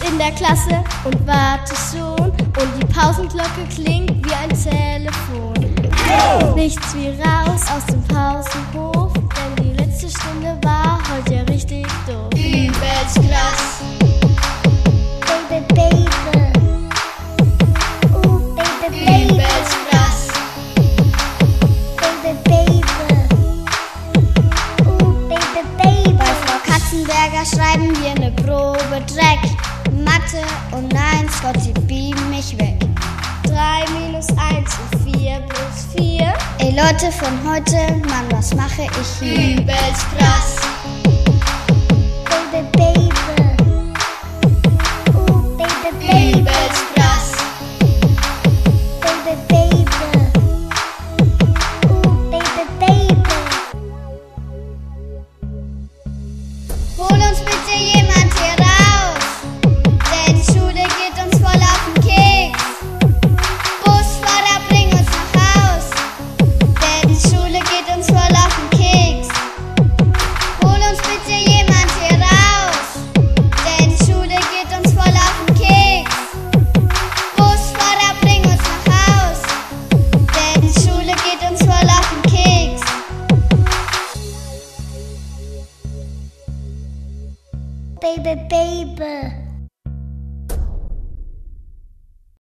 sitzt in der Klasse und wartest schon. Und die Pausenglocke klingt wie ein Telefon. Nichts wie raus aus dem Pausenhof, denn die letzte Stunde war heute ja richtig doof. Übelst krass. Baby, baby. Ooh, baby, baby. Übelst krass. Baby, baby. Ooh, baby, baby. Bei Frau Katzenberger schreiben wir eine Probe Dreck. Mathe und eins, Gott, sie beamen mich weg. 3 minus 1 und 4 plus 4. Ey Leute von heute, Mann, was mache ich hier? Übelst krass. Baby, baby.